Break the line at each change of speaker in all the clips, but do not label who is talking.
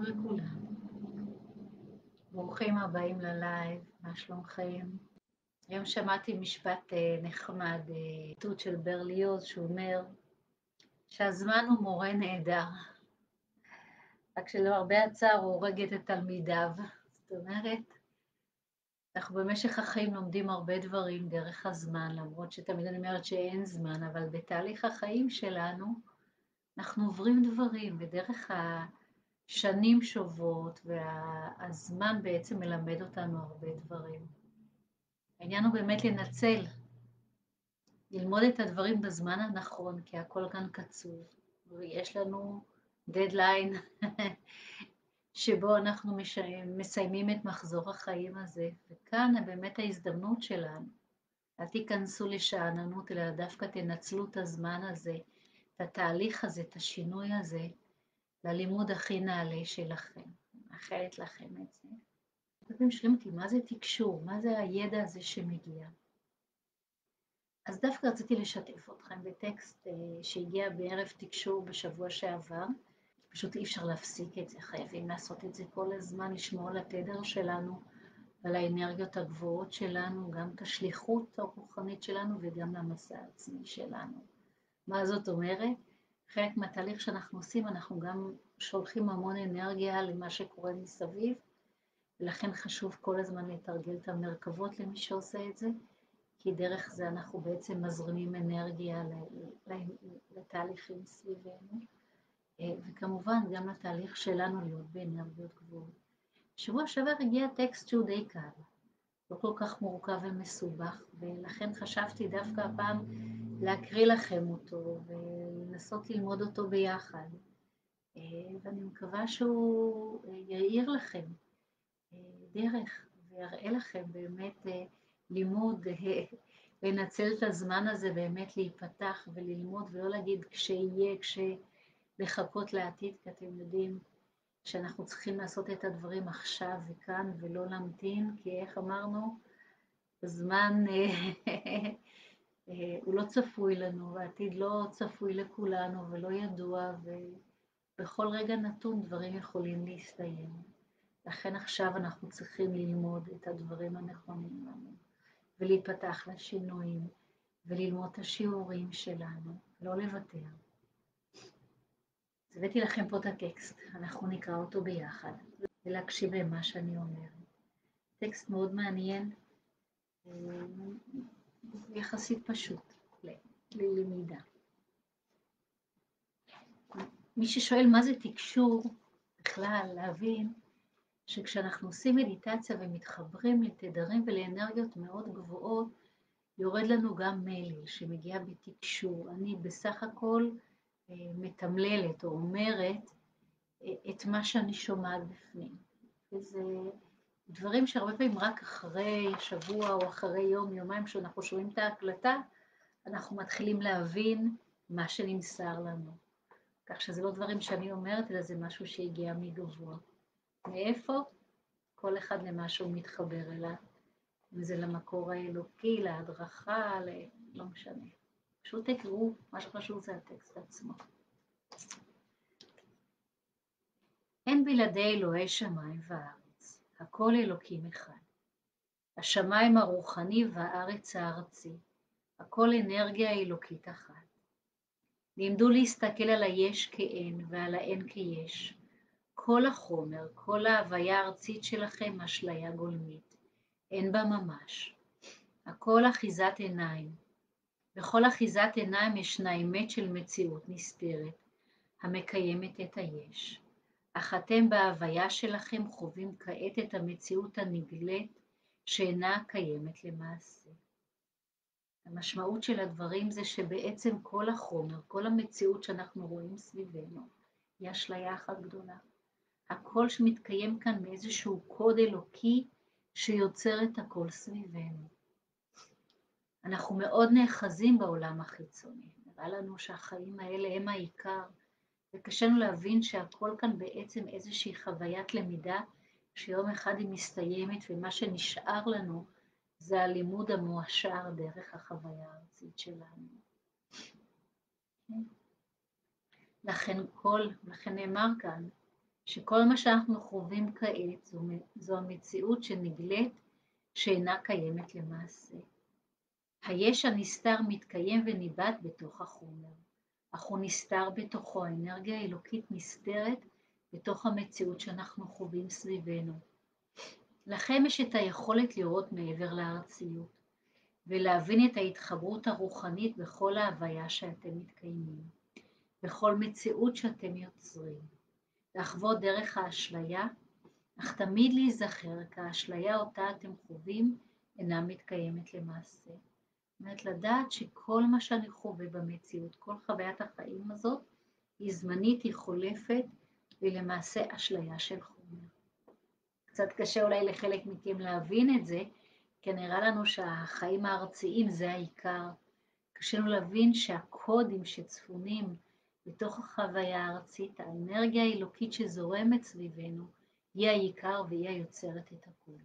טוב לכולם. ברוכים הבאים ללייב, מה שלומכם? היום שמעתי משפט אה, נחמד, ציטוט של ברליוז, שהוא אומר שהזמן הוא מורה נהדר, רק שלמרבה הצער הוא הורג את תלמידיו. זאת אומרת, אנחנו במשך החיים לומדים הרבה דברים דרך הזמן, למרות שתמיד אני אומרת שאין זמן, אבל בתהליך החיים שלנו אנחנו עוברים דברים, ודרך השנים שוות, והזמן בעצם מלמד אותנו הרבה דברים. העניין הוא באמת לנצל, ללמוד את הדברים בזמן הנכון, כי הכל כאן קצוב, ויש לנו דדליין שבו אנחנו מסיימים את מחזור החיים הזה, וכאן באמת ההזדמנות שלנו. אל תיכנסו לשאננות, אלא דווקא תנצלו את הזמן הזה, את התהליך הזה, את השינוי הזה, ללימוד הכי נעלה שלכם. מאחלת לכם את זה. אתם שואלים אותי, מה זה תקשור? מה זה הידע הזה שמגיע? אז דווקא רציתי לשתף אתכם בטקסט אה, שהגיע בערב תקשור בשבוע שעבר. פשוט אי אפשר להפסיק את זה, חייבים לעשות את זה כל הזמן, לשמור על התדר שלנו ועל האנרגיות הגבוהות שלנו, גם את השליחות הרוחנית שלנו וגם למסע העצמי שלנו. מה זאת אומרת? חלק מהתהליך שאנחנו עושים, אנחנו גם שולחים המון אנרגיה למה שקורה מסביב, ולכן חשוב כל הזמן לתרגל את המרכבות למי שעושה את זה, כי דרך זה אנחנו בעצם מזרימים אנרגיה לתהליכים סביבנו, וכמובן גם לתהליך שלנו להיות באנרגיות גבוהות. בשבוע שעבר הגיע טקסט שהוא די קל, לא כל כך מורכב ומסובך, ולכן חשבתי דווקא הפעם להקריא לכם אותו ולנסות ללמוד אותו ביחד. ואני מקווה שהוא יאיר לכם דרך ויראה לכם באמת לימוד, לנצל את הזמן הזה באמת להיפתח וללמוד ולא להגיד כשיהיה, כשלחכות לעתיד, כי אתם יודעים שאנחנו צריכים לעשות את הדברים עכשיו וכאן ולא להמתין, כי איך אמרנו, הזמן הוא לא צפוי לנו, והעתיד לא צפוי לכולנו ולא ידוע, ובכל רגע נתון דברים יכולים להסתיים. לכן עכשיו אנחנו צריכים ללמוד את הדברים הנכונים לנו, ולהיפתח לשינויים, וללמוד את השיעורים שלנו, לא לוותר. אז הבאתי לכם פה את הטקסט, אנחנו נקרא אותו ביחד, ולהקשיב למה שאני אומרת. טקסט מאוד מעניין, יחסית פשוט ללמידה. מי ששואל מה זה תקשור, בכלל להבין שכשאנחנו עושים מדיטציה ומתחברים לתדרים ולאנרגיות מאוד גבוהות, יורד לנו גם מלל שמגיע בתקשור. אני בסך הכל מתמללת או אומרת את מה שאני שומעת בפנים. וזה דברים שהרבה פעמים רק אחרי שבוע או אחרי יום, יומיים, כשאנחנו שומעים את ההקלטה, אנחנו מתחילים להבין מה שנמסר לנו. כך שזה לא דברים שאני אומרת, אלא זה משהו שהגיע מגבוה. מאיפה? כל אחד למה שהוא מתחבר אליו. אם זה למקור האלוקי, להדרכה, ל... לא משנה. פשוט תקראו, מה שחשוב זה הטקסט עצמו. אין בלעדי אלוהי שמיים וארץ, הכל אלוקים אחד. השמיים הרוחני והארץ הארצי, הכל אנרגיה אלוקית אחת. לימדו להסתכל על היש כאין ועל האין כיש. כל החומר, כל ההוויה הארצית שלכם אשליה גולמית, אין בה ממש. הכל אחיזת עיניים. בכל אחיזת עיניים ישנה אמת של מציאות נסתרת, המקיימת את היש. אך אתם בהוויה שלכם חווים כעת את המציאות הנגלית שאינה קיימת למעשה. המשמעות של הדברים זה שבעצם כל החומר, כל המציאות שאנחנו רואים סביבנו, היא אשליה אחת גדולה. הכל שמתקיים כאן מאיזשהו קוד אלוקי שיוצר את הכל סביבנו. אנחנו מאוד נאחזים בעולם החיצוני, נראה לנו שהחיים האלה הם העיקר, וקשה לנו להבין שהכל כאן בעצם איזושהי חוויית למידה שיום אחד היא מסתיימת, ומה שנשאר לנו זה הלימוד המואשר דרך החוויה הארצית שלנו. לכן כל, לכן נאמר כאן, שכל מה שאנחנו חווים כעת זו, זו המציאות שנגלית שאינה קיימת למעשה. היש הנסתר מתקיים וניבט בתוך החומר, אך הוא נסתר בתוכו, האנרגיה האלוקית נסתרת בתוך המציאות שאנחנו חווים סביבנו. לכם יש את היכולת לראות מעבר לארציות, ולהבין את ההתחברות הרוחנית בכל ההוויה שאתם מתקיימים, בכל מציאות שאתם יוצרים. לחוות דרך האשליה, אך תמיד להיזכר כי האשליה אותה אתם חווים אינה מתקיימת למעשה. אומרת, לדעת שכל מה שאני חווה במציאות, כל חוויית החיים הזאת, היא זמנית, היא חולפת, והיא למעשה אשליה של חומר. קצת קשה אולי לחלק מכם להבין את זה, כי נראה לנו שהחיים הארציים זה העיקר. קשה לנו להבין שהקודים שצפונים בתוך החוויה הארצית, האנרגיה האלוקית שזורמת סביבנו, היא העיקר והיא היוצרת את הכול.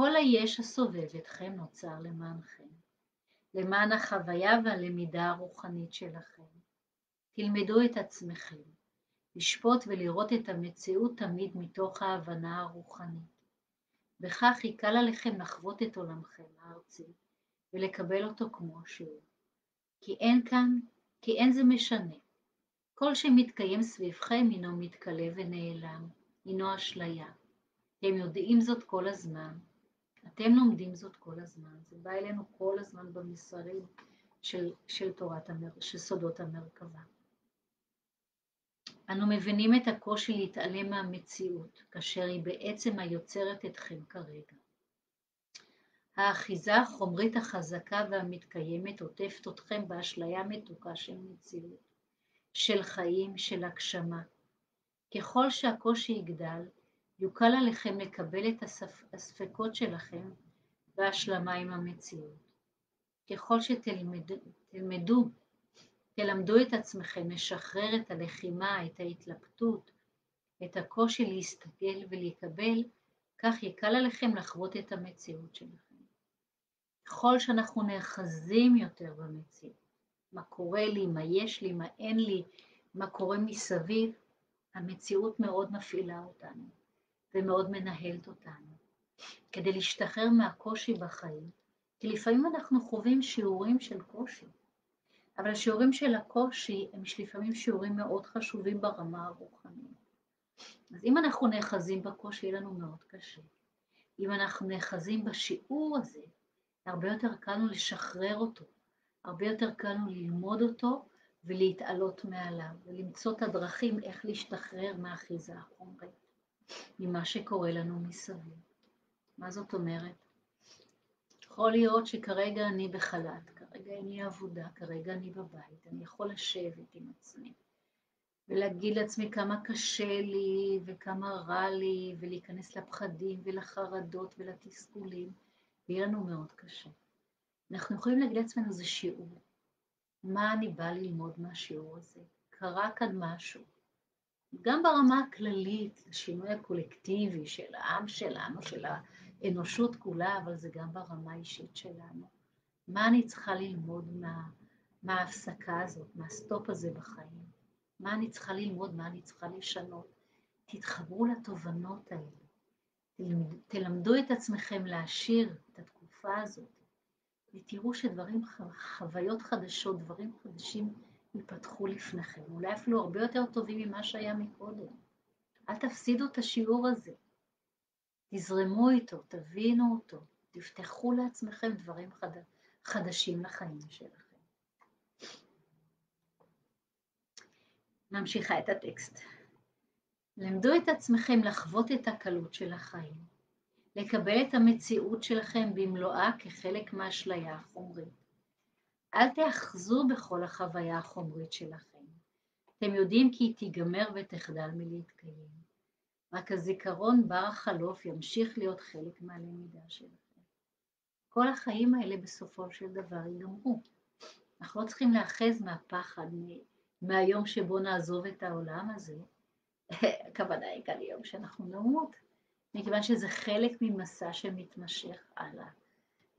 כל היש הסובב אתכם נוצר למענכם, למען החוויה והלמידה הרוחנית שלכם. תלמדו את עצמכם, לשפוט ולראות את המציאות תמיד מתוך ההבנה הרוחנית. בכך יקל עליכם לחוות את עולמכם הארצי ולקבל אותו כמו שהוא. כי אין כאן, כי אין זה משנה. כל שמתקיים סביבכם הינו מתכלה ונעלם, הינו אשליה. אתם יודעים זאת כל הזמן, אתם לומדים זאת כל הזמן, זה בא אלינו כל הזמן במסרים של, של תורת המר... של סודות המרכבה. אנו מבינים את הקושי להתעלם מהמציאות, כאשר היא בעצם היוצרת אתכם כרגע. האחיזה החומרית החזקה והמתקיימת עוטפת אתכם באשליה מתוקה של מציאות, של חיים, של הגשמה. ככל שהקושי יגדל, יוקל עליכם לקבל את הספקות שלכם בהשלמה עם המציאות. ככל שתלמדו תלמדו את עצמכם לשחרר את הלחימה, את ההתלבטות, את הקושי להסתגל ולקבל, כך יקל עליכם לחוות את המציאות שלכם. ככל שאנחנו נאחזים יותר במציאות, מה קורה לי, מה יש לי, מה אין לי, מה קורה מסביב, המציאות מאוד מפעילה אותנו ומאוד מנהלת אותנו. כדי להשתחרר מהקושי בחיים, כי לפעמים אנחנו חווים שיעורים של קושי. אבל השיעורים של הקושי הם לפעמים שיעורים מאוד חשובים ברמה הרוחנית. אז אם אנחנו נאחזים בקושי, יהיה לנו מאוד קשה. אם אנחנו נאחזים בשיעור הזה, הרבה יותר קל לנו לשחרר אותו, הרבה יותר קל לנו ללמוד אותו ולהתעלות מעליו, ולמצוא את הדרכים איך להשתחרר מהאחיזה החומרית, ממה שקורה לנו מסביב. מה זאת אומרת? יכול להיות שכרגע אני בחל"ת, כרגע אין לי עבודה, כרגע אני בבית, אני יכול לשבת עם עצמי ולהגיד לעצמי כמה קשה לי וכמה רע לי ולהיכנס לפחדים ולחרדות ולתסכולים, ויהיה לנו מאוד קשה. אנחנו יכולים להגיד לעצמנו זה שיעור. מה אני באה ללמוד מהשיעור הזה? קרה כאן משהו. גם ברמה הכללית, השינוי הקולקטיבי של העם שלנו, של האנושות כולה, אבל זה גם ברמה האישית שלנו. מה אני צריכה ללמוד מה, מההפסקה הזאת, מהסטופ הזה בחיים? מה אני צריכה ללמוד, מה אני צריכה לשנות? תתחברו לתובנות האלה. תלמדו את עצמכם להעשיר את התקופה הזאת, ותראו שדברים, חוויות חדשות, דברים חדשים ייפתחו לפניכם, אולי אפילו הרבה יותר טובים ממה שהיה מקודם. אל תפסידו את השיעור הזה. תזרמו איתו, תבינו אותו, תפתחו לעצמכם דברים חדשים. חדשים לחיים שלכם. ממשיכה את הטקסט. למדו את עצמכם לחוות את הקלות של החיים, לקבל את המציאות שלכם במלואה כחלק מהאשליה החומרית. אל תאחזו בכל החוויה החומרית שלכם. אתם יודעים כי היא תיגמר ותחדל מלהתקיים. רק הזיכרון בר החלוף ימשיך להיות חלק מהלמידה שלכם. כל החיים האלה בסופו של דבר ייגמרו. אנחנו לא צריכים להאחז מהפחד, מהיום שבו נעזוב את העולם הזה. הכוונה היא כאן ליום שאנחנו נמות, מכיוון שזה חלק ממסע שמתמשך הלאה.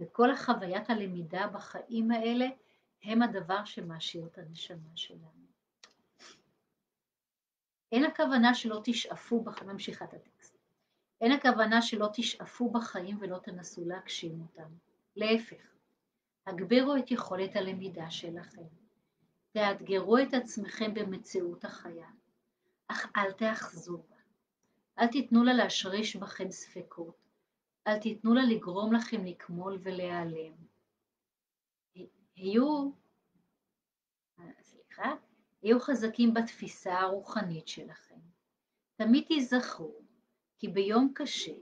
וכל החוויית הלמידה בחיים האלה הם הדבר שמעשיר את הנשמה שלנו. אין הכוונה שלא תשאפו, ממשיכה את הטקסט, אין הכוונה שלא תשאפו בחיים ולא תנסו להגשים אותם. להפך, הגבירו את יכולת הלמידה שלכם. תאתגרו את עצמכם במציאות החיה, אך אל תאחזו בה. אל תיתנו לה להשריש בכם ספקות, אל תיתנו לה לגרום לכם לקמול ולהיעלם. היו, סליחה, היו חזקים בתפיסה הרוחנית שלכם. תמיד תיזכרו כי ביום קשה,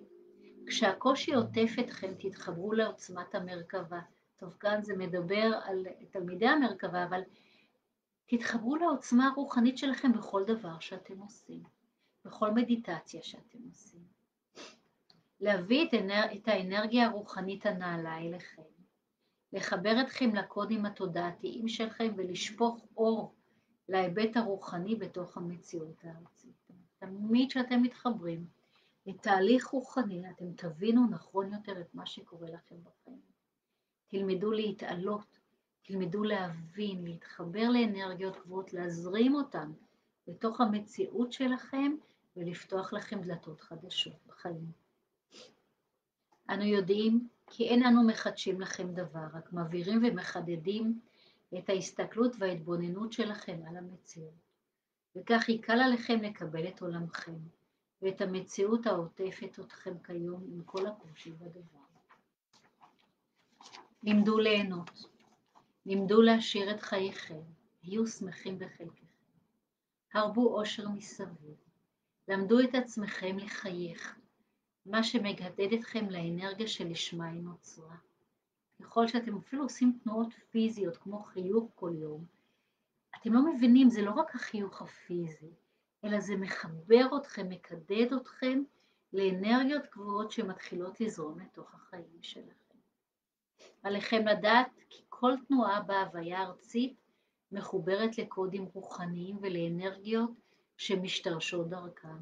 כשהקושי עוטף אתכם, תתחברו לעוצמת המרכבה. טוב, כאן זה מדבר על תלמידי המרכבה, אבל תתחברו לעוצמה הרוחנית שלכם בכל דבר שאתם עושים, בכל מדיטציה שאתם עושים. להביא את, אנר... את האנרגיה הרוחנית הנעלה אליכם, לחבר אתכם לקודים התודעתיים שלכם ולשפוך אור להיבט הרוחני בתוך המציאות הארצית. תמיד כשאתם מתחברים לתהליך רוחני, אתם תבינו נכון יותר את מה שקורה לכם בחיים. תלמדו להתעלות, תלמדו להבין, להתחבר לאנרגיות גבוהות, להזרים אותן לתוך המציאות שלכם ולפתוח לכם דלתות חדשות בחיים. אנו יודעים כי אין אנו מחדשים לכם דבר, רק מבהירים ומחדדים את ההסתכלות וההתבוננות שלכם על המציאות. וכך יקל עליכם לקבל את עולמכם ואת המציאות העוטפת אתכם כיום עם כל הקושי בדבר. לימדו ליהנות, לימדו להשאיר את חייכם, היו שמחים בחלקכם. הרבו אושר מסביב, למדו את עצמכם לחייך, מה שמגדד אתכם לאנרגיה שלשמה היא נוצרה. ככל שאתם אפילו עושים תנועות פיזיות כמו חיוך כל יום, אתם לא מבינים, זה לא רק החיוך הפיזי, אלא זה מחבר אתכם, מקדד אתכם לאנרגיות גבוהות שמתחילות לזרום לתוך החיים שלכם. עליכם לדעת כי כל תנועה בהוויה הארצית מחוברת לקודים רוחניים ולאנרגיות שמשתרשות דרכם.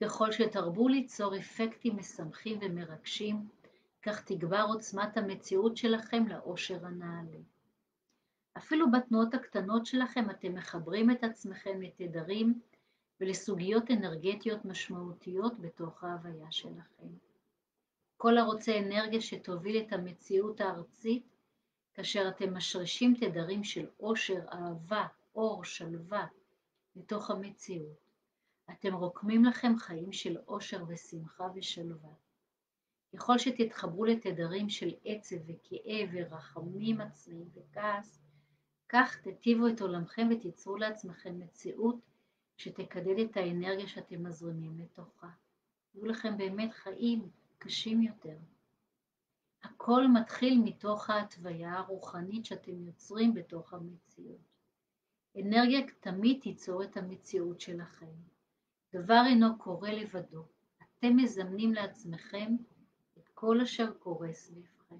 ככל שתרבו ליצור אפקטים משמחים ומרגשים, כך תגבר עוצמת המציאות שלכם לאושר הנעלה. אפילו בתנועות הקטנות שלכם אתם מחברים את עצמכם לתדרים ולסוגיות אנרגטיות משמעותיות בתוך ההוויה שלכם. כל הרוצה אנרגיה שתוביל את המציאות הארצית, כאשר אתם משרישים תדרים של אושר, אהבה, אור, שלווה, לתוך המציאות. אתם רוקמים לכם חיים של אושר ושמחה ושלווה. ככל שתתחברו לתדרים של עצב וכאב ורחמים עצמיים וכעס, כך תטיבו את עולמכם ותיצרו לעצמכם מציאות שתקדד את האנרגיה שאתם מזרימים לתוכה. יהיו לכם באמת חיים קשים יותר. הכל מתחיל מתוך ההתוויה הרוחנית שאתם יוצרים בתוך המציאות. אנרגיה תמיד תיצור את המציאות שלכם. דבר אינו קורה לבדו. אתם מזמנים לעצמכם את כל אשר קורה סביבכם.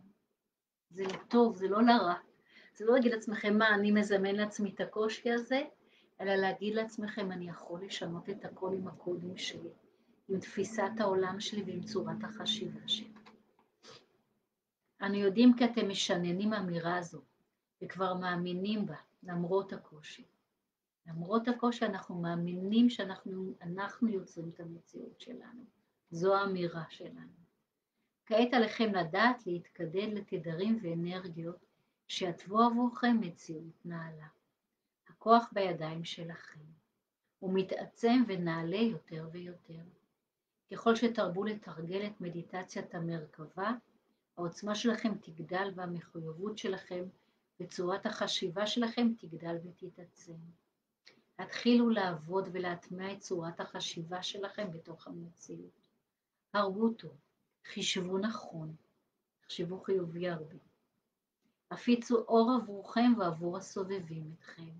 זה לטוב, זה לא לרע. זה לא להגיד לעצמכם, מה, אני מזמן לעצמי את הקושי הזה, אלא להגיד לעצמכם, אני יכול לשנות את הכל עם הקודים שלי, עם תפיסת העולם שלי ועם צורת החשיבה שלי. אנו יודעים כי אתם משננים אמירה זו, וכבר מאמינים בה, למרות הקושי. למרות הקושי אנחנו מאמינים שאנחנו יוצרים את המציאות שלנו. זו האמירה שלנו. כעת עליכם לדעת להתקדד לתדרים ואנרגיות שיתוו עבורכם מציאות נעלה. הכוח בידיים שלכם. הוא מתעצם ונעלה יותר ויותר. ככל שתרבו לתרגל את מדיטציית המרכבה, העוצמה שלכם תגדל והמחויבות שלכם וצורת החשיבה שלכם תגדל ותתעצם. התחילו לעבוד ולהטמע את צורת החשיבה שלכם בתוך המציאות. הרגו טוב, חישבו נכון, תחשבו חיובי הרבה. הפיצו אור עבורכם ועבור הסובבים אתכם,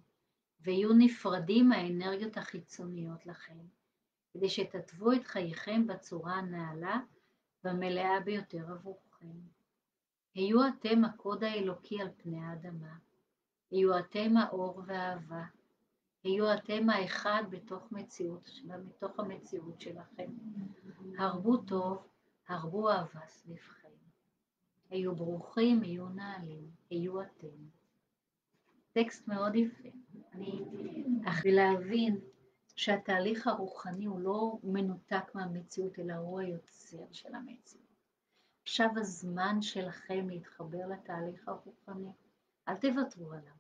ויהיו נפרדים מהאנרגיות החיצוניות לכם, כדי שתתוו את חייכם בצורה הנעלה והמלאה ביותר עבורכם. היו אתם הקוד האלוקי על פני האדמה, היו אתם האור והאהבה, היו אתם האחד בתוך מציאות, בתוך המציאות שלכם. הרבו טוב, הרבו אהבה סביבכם. היו ברוכים, היו נעלים, היו אתם. טקסט מאוד יפה. אני, אך להבין שהתהליך הרוחני הוא לא מנותק מהמציאות, אלא הוא היוצר של המציאות. עכשיו הזמן שלכם להתחבר לתהליך הרוחני, אל תוותרו עליו.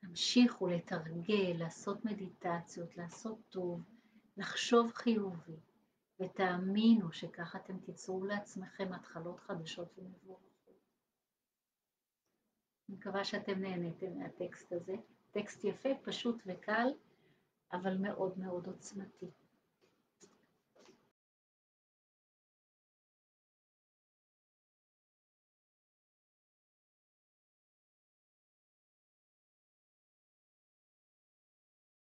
תמשיכו לתרגל, לעשות מדיטציות, לעשות טוב, לחשוב חיובי, ותאמינו שככה אתם תיצרו לעצמכם התחלות חדשות ומבורכות. אני מקווה שאתם נהניתם מהטקסט הזה. טקסט יפה, פשוט וקל, אבל מאוד מאוד עוצמתי.